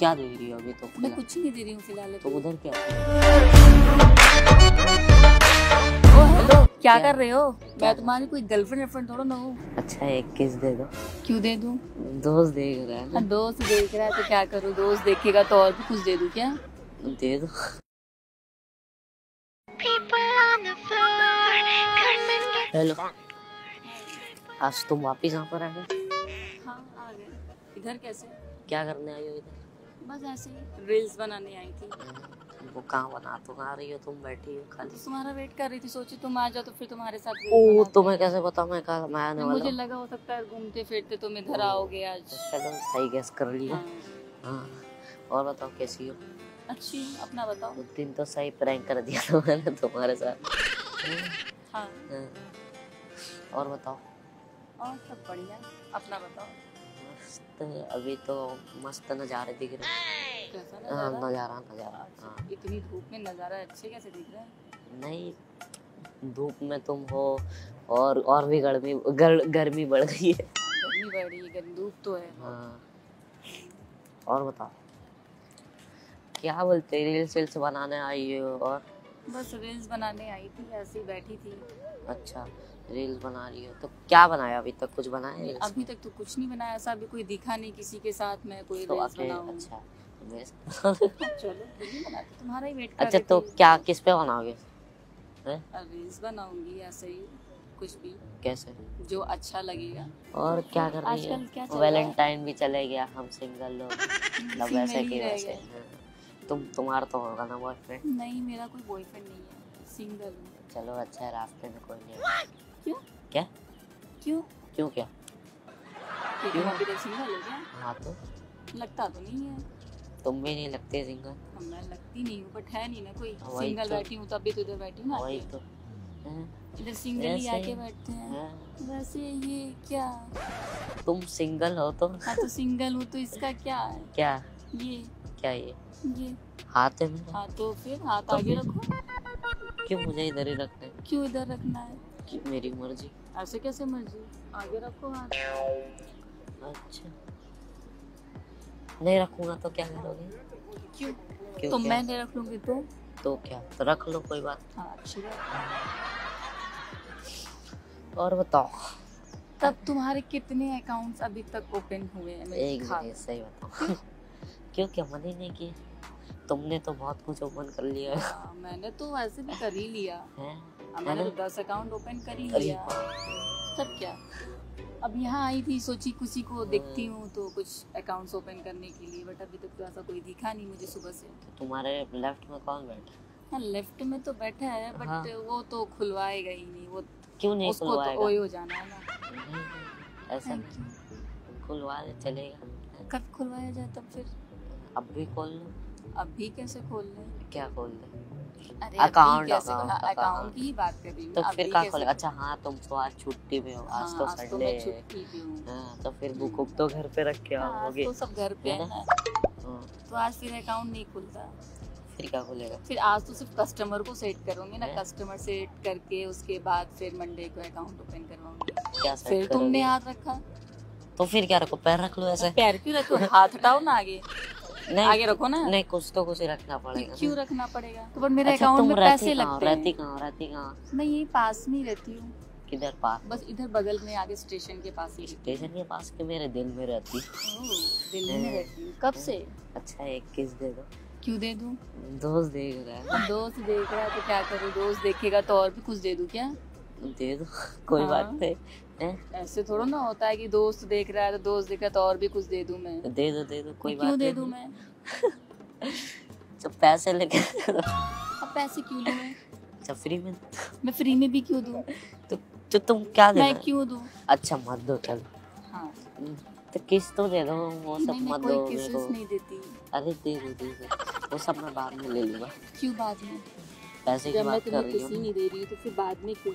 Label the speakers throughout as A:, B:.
A: क्या दे रही हो अभी तो
B: मैं? कुछ नहीं दे रही हूँ फ़िलहाल
A: तो उधर क्या?
B: ओ हेलो क्या
A: क्या?
B: कर रहे हो? मैं तुम्हारी कोई गर्लफ्रेंड वर्लफ्रेंड थोड़ा ना हूँ।
A: अच्छा एक किस दे दो।
B: क्यों दे दूँ?
A: दोस्त देख रहा है
B: हाँ, दोस्त देख रहा है तो क्या करूँ? दोस्त देखेगा तो और भी कुछ दे दूँ क्या?
A: दे दो। हेलो आज तुम वापिस यहाँ पर आ गए?
B: हाँ आ गए। इधर कैसे?
A: क्या करने आई हो इधर?
B: बस ऐसे ही। रील्स बनाने आई थी।
A: वो कहाँ बना? तो कहाँ रही हो तुम बैठी हो खाली।
B: तुम्हारा वेट कर रही थी सोची तुम आ जाओ तो फिर तुम्हारे साथ
A: ओ तुम्हें कैसे पता? मैं कहा मैं आने वाला
B: मुझे लगा हो सकता है घूमते फिरते तुम इधर आओगे आज।
A: चलो सही गैस कर लिया।
B: हाँ।
A: हाँ। और बताओ कैसी हो?
B: अच्छी अपना बताओ।
A: उस दिन तो सही प्रैंक कर दिया था मैंने तुम्हारे साथ।
B: हाँ।
A: हाँ। और बताओ।
B: और सब बढ़िया अपना बताओ।
A: मस्त अभी तो मस्त नज़ारे दिख रहे हैं। हाँ,
B: नज़ारा
A: नज़ारा नज़ारा हाँ।
B: अच्छा, इतनी धूप में नज़ारा अच्छे कैसे दिख रहा है?
A: नहीं धूप में तुम हो और और भी गर्मी गर, गर्मी बढ़ गई है।
B: गर्मी बढ़ रही है धूप तो है।
A: हाँ। और बताओ क्या बोलते रील्स वील्स बनाने आई हो और?
B: बस रील्स बनाने आई थी ऐसे ही बैठी थी।
A: अच्छा रील्स बना रही हो तो क्या बनाया अभी तक? कुछ बनाया
B: अभी तक तो कुछ नहीं बनाया ऐसा अभी कोई दिखा नहीं किसी के साथ मैं कोई
A: तो अच्छा
B: चलो बनाते तुम्हारा ही वेट कर
A: अच्छा तो क्या किस पे बनाओगे?
B: रील्स बनाऊँगी ऐसे ही कुछ भी।
A: कैसे?
B: जो अच्छा लगेगा।
A: और क्या कर रही है? वैलेंटाइन भी चले गया हम सिंगल लोग। मतलब
B: Single
A: वैसे
B: ही
A: वैसे हाँ। तुम तुम्हारा तो होगा ना बॉयफ्रेंड
B: नहीं मेरा कोई बॉयफ्रेंड नहीं है सिंगल
A: चलो अच्छा है रास्ते में कोई नहीं।
B: क्यों?
A: क्या?
B: क्यों?
A: क्यों क्या?
B: हो क्या?
A: हाँ तो।
B: लगता तो नहीं है।
A: तुम भी नहीं लगते सिंगल
B: मैं लगती नहीं हूँ बट है नहीं ना कोई। सिंगल
A: तो।
B: बैठी हूँ तो तो इधर बैठी हूँ
A: वही तो।
B: इधर सिंगल ही आके बैठते हैं।
A: हैं?
B: वैसे ये क्या?
A: तुम सिंगल हो तो।
B: हाँ तो सिंगल हूँ तो इसका क्या है?
A: क्या?
B: ये।
A: क्या ये?
B: ये।
A: हाथ है मेरा
B: हाँ तो फिर हाथ
A: तो
B: आगे रखो।
A: क्यों मुझे इधर ही रखना है?
B: क्यों इधर रखना है?
A: कि मेरी मर्ज़ी।
B: ऐसे कैसे मर्ज़ी? आगे रखो हाथ।
A: अच्छा। नहीं रखूँगा तो क्या करोगे?
B: क्यों?
A: क्यों
B: तो
A: क्या?
B: मैं नहीं रख लूँगी तो?
A: तो क्या? तो रख लो कोई बात
B: हाँ अच्छी बात।
A: और बताओ।
B: तब तुम्हारे कितने अकाउंट्स अभी तक ओपन हुए हैं?
A: एक सही बताओ। क्यों? क्या? मन ही नहीं किया तुमने तो बहुत कुछ ओपन कर लिया है।
B: हाँ, मैंने तो वैसे भी कर ही लिया।
A: हैं?
B: मैंने तो दस अकाउंट ओपन कर ही लिया। तब क्या? अब यहाँ आई थी सोची किसी को देखती हूँ तो कुछ अकाउंट्स ओपन करने के लिए बट अभी तक तो ऐसा कोई दिखा नहीं मुझे सुबह से।
A: तो तुम्हारे लेफ़्ट में कौन बैठा?
B: हाँ लेफ़्ट में तो बैठा है बट
A: हाँ।
B: वो तो खुलवाएगा ही नहीं वो
A: क्यों नहीं
B: उसको तो ओयो जाना है ना।
A: ऐसा खुलवा दे चलेगा।
B: कब खुलवाया जाए तब फिर?
A: अब भी खोल लो
B: अभी कैसे खोल रहे
A: क्या खोल दे?
B: हाँ,
A: account।
B: अकाउंट की ही बात कर रही हूँ।
A: तो फिर क्या खोले? अच्छा हाँ तुम तो आज छुट्टी पे हो। आज तो
B: तो
A: संडे है।
B: पे हूँ।
A: हाँ तो फिर बुक बुक तो घर पे रख के
B: हाँ,
A: आओगे।
B: तो सब घर पे
A: ना? हाँ,
B: तो आज फिर अकाउंट नहीं खुलता।
A: फिर क्या खोलेगा?
B: फिर आज तो सिर्फ़ कस्टमर को सेट करूँगी ना। कस्टमर सेट करके उसके बाद फिर मंडे को अकाउंट ओपन करवाऊँगी।
A: क्या
B: फिर तुमने हाथ रखा?
A: तो फिर क्या रखो? पैर रख लो ऐसे।
B: पैर क्यों रखो? हाथ हटाओ ना आगे।
A: नहीं
B: आगे रखो ना।
A: नहीं कुछ तो कुछ रखना पड़ेगा।
B: क्यों रखना पड़ेगा? तो पर मेरे
A: अच्छा
B: अकाउंट में पैसे
A: कहाँ हो?
B: लगते
A: रहती कहाँ रहती कहाँ?
B: मैं यही पास में रहती हूँ।
A: किधर पास?
B: बस इधर बगल में आगे स्टेशन के पास ही।
A: स्टेशन के पास के मेरे दिल में रहती?
B: दिल्ली में रहती कब से?
A: अच्छा एक किस दे दो।
B: क्यों दे दूँ?
A: दोस्त देख रहा है।
B: दोस्त देख रहा है तो क्या करूँ? दोस्त देखेगा तो और भी कुछ दे दूँ क्या?
A: दे दो कोई बात
B: हाँ।
A: नहीं हैं?
B: ऐसे थोड़ा ना होता है कि दोस्त देख रहा है तो दोस्त देख रहा है तो और भी कुछ दे दूँ मैं।
A: दे दो दे दो कोई बात
B: दे दूँ मैं?
A: तो पैसे लेके
B: अब पैसे क्यों लूँ मैं?
A: अच्छा फ्री में?
B: मैं फ्री में भी क्यों दूँ?
A: तो तो तुम क्या देना
B: मैं क्यों दूँ?
A: अच्छा मत दो चलो।
B: हाँ।
A: तो किस तो दे दो वो सब
B: मैं
A: मत दो मेरे को।
B: नहीं देती।
A: अरे दे दो दे दो। वो सब मैं बाद में ले लूँगा।
B: क्यों बाद में?
A: पैसे की
B: जब मैं
A: बात कर रही
B: किसी
A: हो
B: नहीं दे रही हूँ तो फिर बाद में क्यों?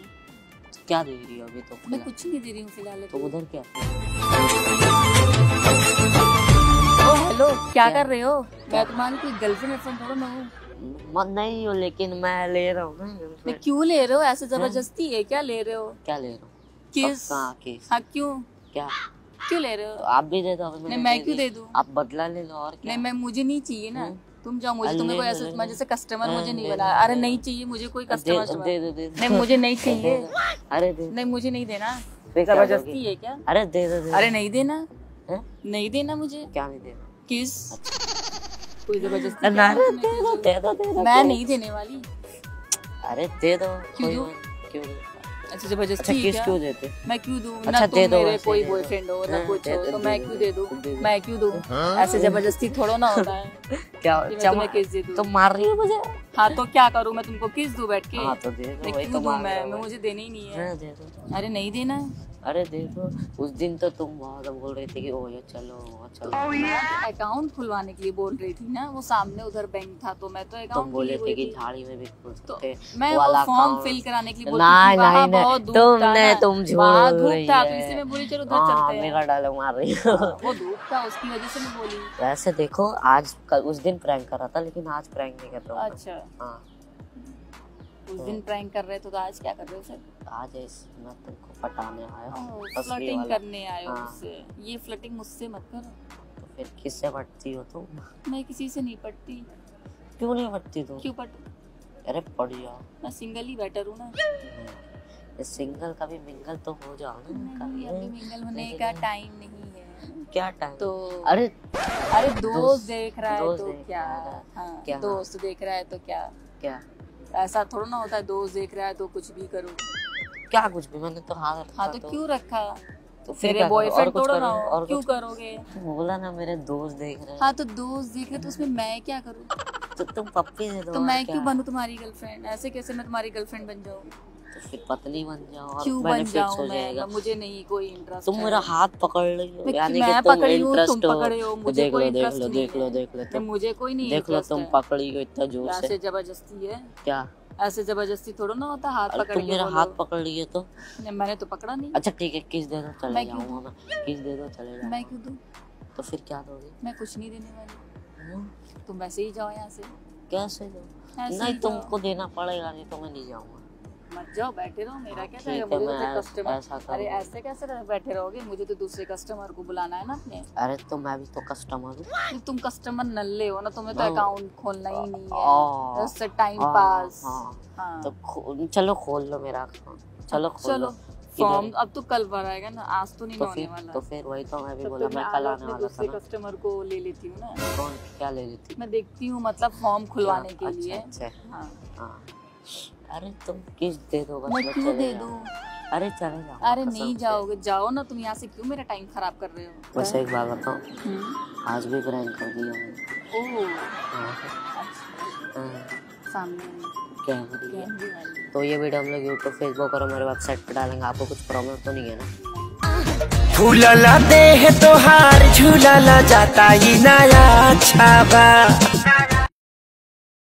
A: क्या दे रही हो अभी तो
B: मैं कुछ नहीं दे रही हूँ फ़िलहाल
A: तो उधर क्या?
B: ओ हेलो क्या? कर रहे हो? मैं तुम्हारी कोई गर्लफ्रेंड वर्लफ्रेंड थोड़ा ना हूँ।
A: मत नहीं हो लेकिन मैं ले रहा हूँ ना
B: मैं क्यों ले रहे हो? ऐसे ज़बरदस्ती है क्या ले रहे हो?
A: क्या ले रहा हूँ?
B: किस?
A: कहाँ किस?
B: हाँ क्यों?
A: क्या?
B: क्यों ले रहे
A: तो
B: हो?
A: आप भी दे दो
B: नहीं मैं क्यों
A: दे
B: दूँ?
A: आप बदला ले लो और क्या?
B: नहीं मैं मुझे नहीं चाहिए ना। तुम जाओ मुझे
A: ले
B: कोई ऐसा मैं जैसे कस्टमर
A: हाँ,
B: मुझे नहीं
A: ले
B: बना अरे नहीं चाहिए मुझे कोई कस्टमर
A: दे दो दे
B: नहीं मुझे नहीं चाहिए।
A: अरे
B: नहीं मुझे नहीं देना।
A: क्या
B: ज़बरदस्ती है क्या?
A: अरे दे दो दे
B: अरे नहीं देना।
A: हैं?
B: नहीं देना मुझे।
A: क्या नहीं देना?
B: किस? कोई ज़बरदस्ती
A: अरे
B: क्या
A: अरे
B: है?
A: दे दो दे दे
B: मैं नहीं देने वाली।
A: अरे दे दो
B: क्यों
A: क्यों
B: अच्छा
A: अच्छा
B: ज़बरदस्ती है। क्यों
A: देते?
B: मैं क्यों दूँ?
A: अच्छा,
B: ना तुम मेरे कोई बॉयफ्रेंड हो ना
A: हाँ,
B: कुछ हो तो मैं क्यों दे दूँ? मैं क्यों दूँ? ऐसे ज़बरदस्ती थोड़ा ना होता है
A: क्या
B: मैं किस दे दूँ?
A: तुम मार रही हो मुझे?
B: हाँ तो क्या करूँ? मैं तुमको किस दू बैठ के?
A: हाँ तो
B: मैं क्यों
A: तो
B: दूँ मैं? मुझे देना ही नहीं है।
A: हाँ,
B: अरे नहीं देना है।
A: अरे देखो उस दिन तो तुम बहुत बोल रही थी कि ओ ये चलो। वो चलो
B: अकाउंट खुलवाने के लिए बोल रही थी ना वो सामने उधर बैंक था तो मैं तो
A: तुम
B: अकाउंट
A: बोले थे कि झाड़ी में भी खोल
B: तो मैं वो फॉर्म फिल कराने के लिए बोलती
A: नहीं
B: थी
A: नहीं
B: बहुत
A: नहीं
B: धूप था
A: तुमने तुम झूठ बोल
B: धूप
A: रही
B: था तो
A: है।
B: इसलिए मैं बोली चलो उधर
A: हाँ
B: चलते हैं।
A: मेरा डायलॉग मार रही हो
B: वो धूप था उसकी वजह से मैं बोली।
A: वैसे देखो आज कल उस दिन प्रैंक कर रहा था लेकिन आज प्रैंक नहीं कर रहा हूँ
B: अच्छा।
A: हाँ।
B: उस दिन प्रैंक कर रहे थे तो आज क्या कर रहे हो सर
A: आज मैं तुमको पटाने आया हूँ असली
B: करने आए हो
A: हाँ।
B: मुझसे ये फ्लटिंग मुझसे मत करो।
A: तो फिर किससे पटती हो तुम?
B: मैं किसी से नहीं पटती।
A: क्यों नहीं पटती तुम?
B: क्यों पटू
A: अरे पड़ जाओ
B: मैं सिंगल ही बेटर हूँ ना।
A: सिंगल कभी मिंगल तो हो जाओ ना कभी
B: अभी मिंगल होने का टाइम नहीं है।
A: क्या टाइम
B: तो
A: अरे
B: अरे दोस्त देख रहा है तो क्या?
A: हाँ क्या?
B: दोस्त देख रहा है तो क्या?
A: क्या?
B: ऐसा थोड़ा ना होता है दोस्त देख रहा है तो कुछ भी करो।
A: क्या कुछ भी? मैंने तो हाँ रखा
B: हाँ तो क्यों रखा?
A: तो फिर
B: बॉयफ्रेंड
A: तोड़ो
B: थोड़ा ना
A: और
B: क्यों करोगे?
A: बोला ना मेरे दोस्त देख रहे हैं।
B: हाँ तो दोस्त देख रहे तो उसमें मैं क्या करूँ?
A: तो तुम पप्पी है दो
B: तो मैं
A: क्यों?
B: बनू तुम्हारी गर्लफ्रेंड ऐसे कैसे मैं तुम्हारी गर्लफ्रेंड बन जाऊँ?
A: तो फिर पतली बन जाओ और
B: क्यों बन
A: हो
B: मैं?
A: जाएगा।
B: मुझे नहीं कोई इंटरेस्ट
A: तुम मेरा हाथ पकड़ हो यानी कि तुम
B: हूँ,
A: इंटरेस्ट हो।
B: हो, मुझे
A: देख लो देख लो देख लो देख लो तुम
B: मुझे कोई नहीं
A: देख लो तुम। पकड़ी हो इतना ज़ोर से।
B: ऐसे ज़बरदस्ती है?
A: क्या?
B: ऐसे ज़बरदस्ती थोड़ा ना होता हाथ पकड़
A: तुम मेरा हाथ पकड़ लिए तो।
B: मैंने तो पकड़ा नहीं।
A: अच्छा ठीक है किस दे दो चले जाऊँगा किस दे दो चले जाऊँगा मैं
B: क्यों दूँ?
A: तो फिर क्या दोगे?
B: मैं कुछ नहीं देने वाली।
A: हम्म,
B: तुम वैसे ही जाओ यहाँ से।
A: कैसे
B: ऐसे
A: नहीं तुमको देना पड़ेगा नहीं तो मैं नहीं जाऊँगा।
B: मत जाओ बैठे रहो मेरा क्या
A: ठीक
B: जाएगा?
A: है,
B: मुझे तो कस्टमर अरे ऐसे कैसे बैठे रहोगे? मुझे तो दूसरे कस्टमर को बुलाना है ना अपने।
A: अरे तो मैं भी तो कस्टमर हूँ।
B: तुम कस्टमर नल्ले हो ना तुम्हें तो
A: हाँ।
B: अकाउंट खोलना ही नहीं
A: हाँ।
B: है उससे टाइम
A: हाँ,
B: पास
A: हाँ।
B: हाँ।
A: तो चलो खोल लो मेरा account। चलो खोल
B: चलो
A: लो।
B: फॉर्म अब तो कल भर आएगा ना आज तो नहीं
A: तो
B: होने वाला।
A: तो फिर वही तो मैं भी बोला
B: तो
A: मैं कल आने वाला था
B: दूसरे कस्टमर को ले लेती हूँ ना।
A: कौन क्या ले लेती?
B: मैं देखती हूँ मतलब फॉर्म खुलवाने के
A: अच्छा,
B: लिए
A: अच्छा।
B: हाँ।
A: हाँ। अरे तुम किस दे दो बस
B: मैं क्यों दे। दूँ?
A: अरे चले जाओ
B: अरे नहीं जाओगे जाओ ना तुम यहाँ से क्यों मेरा टाइम खराब कर रहे हो?
A: वैसे एक बात बताओ
B: हम्म।
A: आज भी प्रैंक कर दिया मैंने।
B: ओह
A: हाँ,
B: अच्छा।
A: हाँ,
B: सामने कैमरे
A: तो ये वीडियो हम लोग यूट्यूब फेसबुक और हमारे वेबसाइट पे डालेंगे आपको कुछ प्रॉब्लम तो नहीं है ना?
C: फूलला देह तोहार झूलला जाता ही नया छाबा